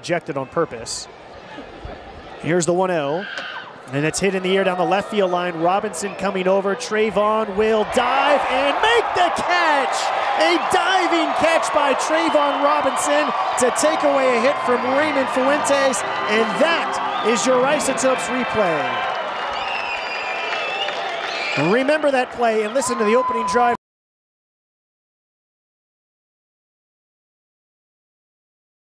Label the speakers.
Speaker 1: ejected on purpose. Here's the 1 0. And it's hit in the air down the left field line. Robinson coming over. Trayvon will dive and make the catch. A diving catch by Trayvon Robinson to take away a hit from Raymond Fuentes. And that is your Isotopes replay. Remember that play and listen to the opening drive.